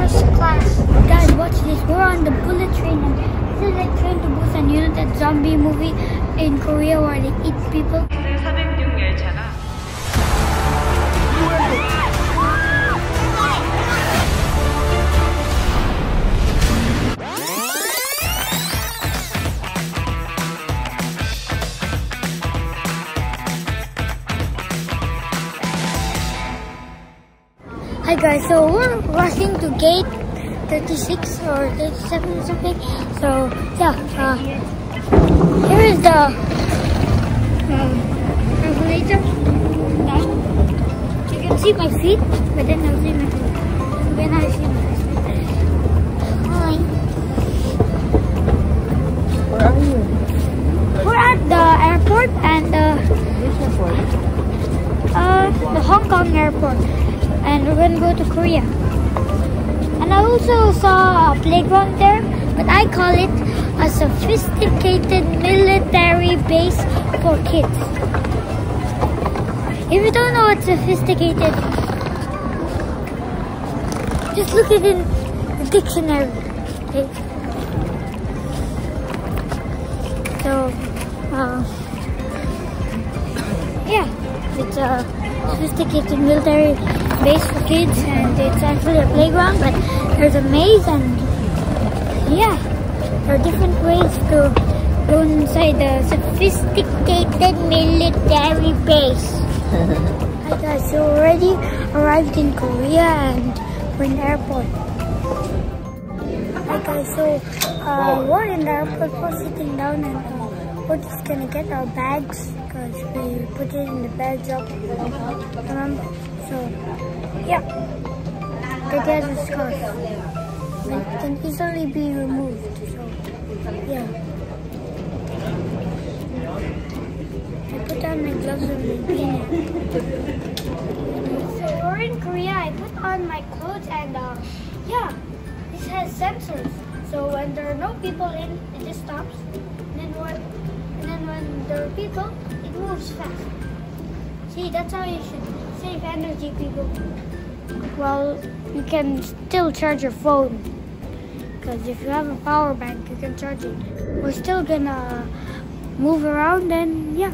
first class. Guys, watch this. We're on the bullet train. And this is like Train to Busan. You know that zombie movie in Korea where they eat people? Hi guys, so we're rushing to gate 36 or 37 or something. So yeah, uh, here is the um, regulator. You can see my feet, but then I'll see my feet. When I see my feet. Hi. Where are you? We're at the airport and uh, Which airport? uh, the Hong Kong airport, and we're gonna go to Korea. And I also saw a playground there, but I call it a sophisticated military base for kids. If you don't know what sophisticated, just look it in the dictionary. Okay? So, uh, yeah, it's a sophisticated military base for kids, and it's actually a playground. But there's a maze, and yeah, there are different ways to go inside the sophisticated military base. Hi guys, so we already arrived in Korea, and we're in the airport. Hi guys, so uh, we're in the airport, we're sitting down, and uh, we're just gonna get our bags we put it in the bag drop. Remember? So, yeah. The gas is cars. It can easily be removed. So, yeah. I put on my gloves and my. So, we're in Korea. I put on my clothes and, uh, yeah, this has sensors. So, when there are no people in, it just stops. And then when, and then when there are people, it moves fast. See, that's how you should save energy, people. Well, you can still charge your phone. Because if you have a power bank, you can charge it. We're still gonna move around and yeah.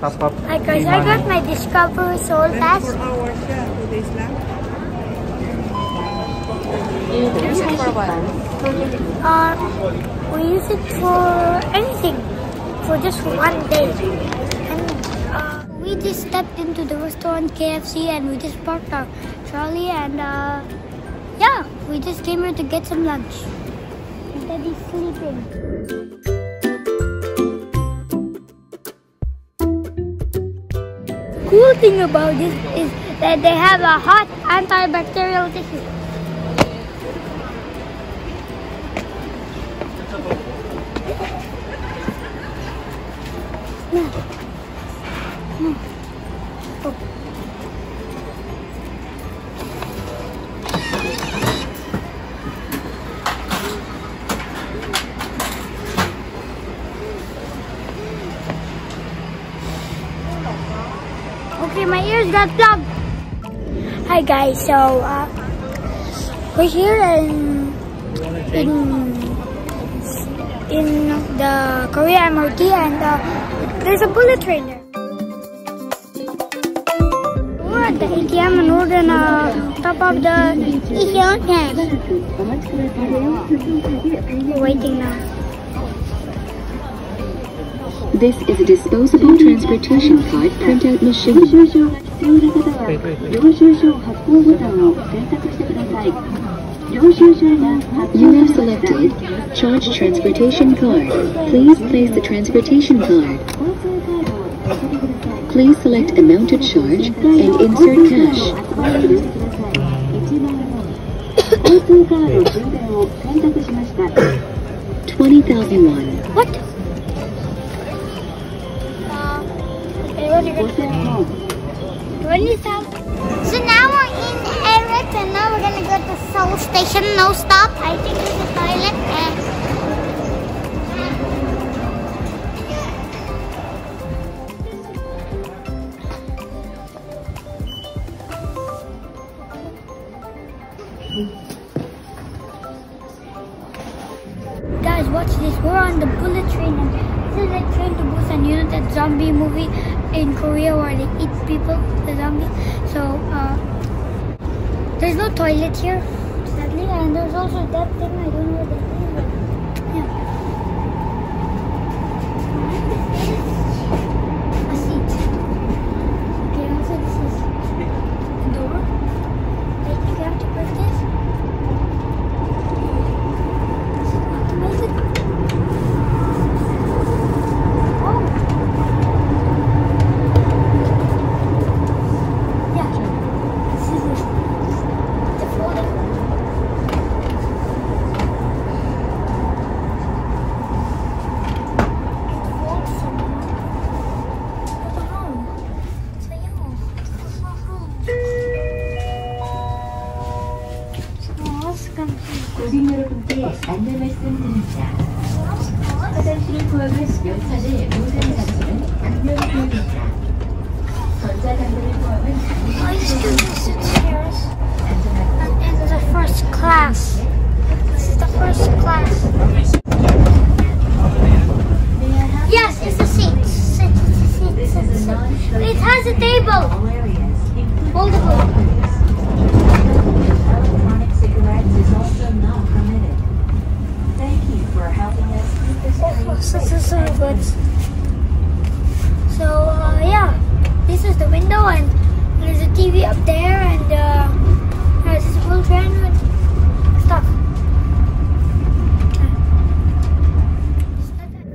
Top up. Hi guys, I got my Discovery Seoul Pass. hours siya, two days lang. Use it for what? Uh, we use it for anything, for just one day. And uh, we just stepped into the restaurant KFC and we just parked our trolley and uh, yeah, we just came here to get some lunch. Daddy's sleeping. Cool thing about this is that they have a hot antibacterial tissue. Okay, my ears got plugged. Hi guys, so uh, we're here in in in the Korea MRT and uh, there's a bullet train there. We're at the ATM and we're gonna top up the ATM tank. We're waiting now. This is a disposable transportation card printout machine. wait, wait, wait. 領収書発行ボタンを選択してください。領収書が発 You 行 have されたら selected Charge Transportation Card. Please place the transportation card. Please select amount to charge and insert cash. 20,000 won. What? 20,000? So now we're in AREX and now we're gonna go to the Seoul station, no stop. I think it's the toilet watch this. We're on the bullet train and this is like Train to Busan. You know that zombie movie in Korea where they eat people, the zombies. So, uh, there's no toilet here, sadly, and there's also that thing. I don't know And this is the first class. This is the first class. Yes, it's a seat. It has a table. Oh, good. So, uh, yeah. This is the window and there's a TV up there and uh, there's this full train with stuff.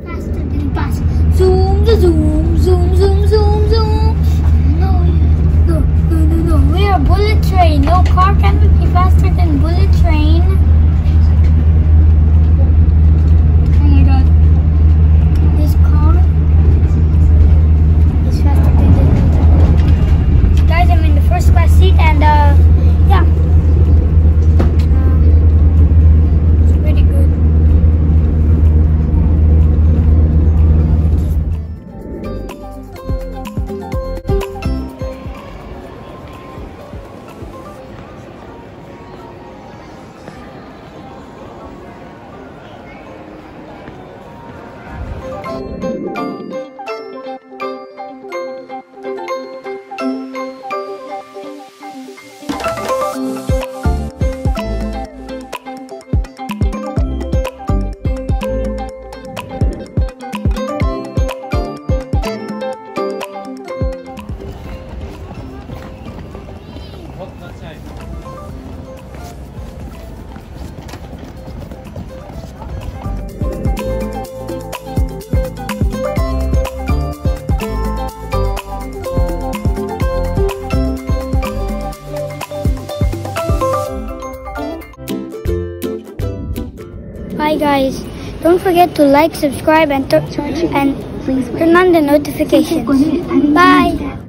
Faster than fast. Zoom, the zoom, zoom, zoom, zoom, zoom. No, no, no, no, no. We are bullet train. No car can be faster than bullet train. Oh my god. This car is faster than this. Guys, I'm in the first class seat and uh, Guys, don't forget to like, subscribe, and, and turn on the notifications. Bye!